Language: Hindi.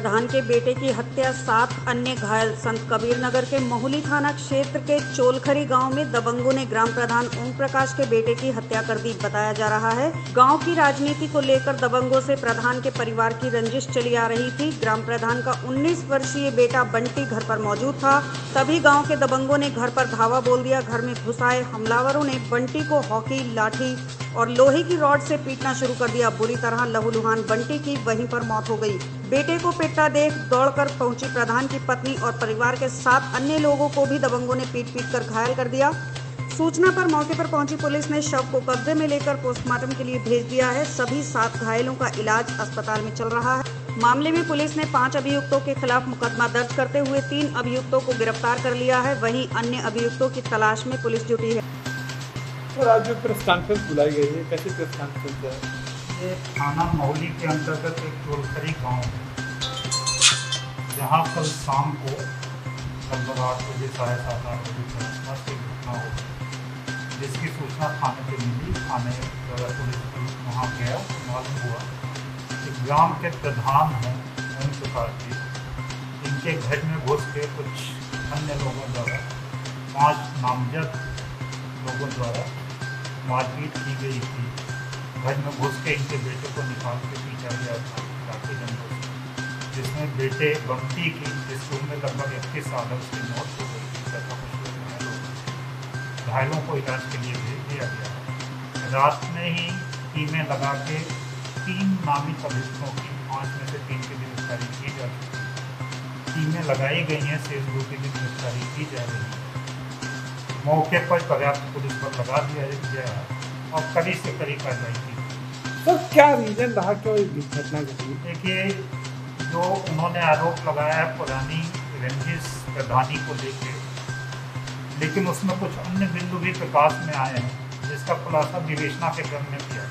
प्रधान के बेटे की हत्या, सात अन्य घायल। संत कबीर नगर के मोहली थाना क्षेत्र के चोलखरी गाँव में दबंगों ने ग्राम प्रधान ओम प्रकाश के बेटे की हत्या कर दी, बताया जा रहा है। गाँव की राजनीति को लेकर दबंगों से प्रधान के परिवार की रंजिश चली आ रही थी। ग्राम प्रधान का 19 वर्षीय बेटा बंटी घर पर मौजूद था। तभी गाँव के दबंगों ने घर पर धावा बोल दिया। घर में घुस आए हमलावरों ने बंटी को हॉकी, लाठी और लोहे की रॉड से पीटना शुरू कर दिया। बुरी तरह लहूलुहान बंटी की, वहीं पर मौत हो गई। बेटे को पिटता देख दौड़कर पहुँची प्रधान की पत्नी और परिवार के साथ अन्य लोगों को भी दबंगों ने पीट पीट कर घायल कर दिया। सूचना पर मौके पर पहुँची पुलिस ने शव को कब्जे में लेकर पोस्टमार्टम के लिए भेज दिया है। सभी सात घायलों का इलाज अस्पताल में चल रहा है। मामले में पुलिस ने पाँच अभियुक्तों के खिलाफ मुकदमा दर्ज करते हुए तीन अभियुक्तों को गिरफ़्तार कर लिया है। वहीं अन्य अभियुक्तों की तलाश में पुलिस जुटी है। और आज जो प्रेस कॉन्फ्रेंस बुलाई गई है, कैसी प्रेस कॉन्फ्रेंस है? ये थाना महुली के अंतर्गत एक टोलखरी गाँव है, जहाँ कल शाम को लगभग आठ बजे, साढ़े सात आठ बजे के आसपास एक घटना हो गई, जिसकी सूचना थाने पे मिली। थाने पुलिस वहाँ गया, मालूम हुआ कि ग्राम के प्रधान हैं ओम प्रकाश जी। इनके घर में घुस के कुछ अन्य लोगों द्वारा, पाँच नामजद लोगों द्वारा मारपीट की गई थी। घर में घुस के इनके बेटे को निकाल के पीछा गया था काफ़ी से। जिसमें बेटे बंटी की जिसकी उम्र लगभग इक्कीस साल है, उसकी मौत हो गई थी, तथा कुछ घायल हो गए। घायलों को इलाज के लिए भेज दिया गया रात में ही टीमें लगा के तीन नामी अभियुक्तों की पाँच में से तीन की गिरफ्तारी की जा चुकी टीमें लगाई गई हैं शेष दो की गिरफ्तारी की जा रही है। मौके पर पर्याप्त पुलिस बल लगा दिया गया है। और कड़ी से कड़ी कार्रवाई की। तो क्या रीजन रहा क्यों घटना घटी? देखिए जो उन्होंने आरोप लगाया है पुरानी रंजिश प्रधानी को लेकर लेकिन उसमें कुछ अन्य बिंदु भी प्रकाश में आए हैं जिसका खुलासा विवेचना के क्रम में किया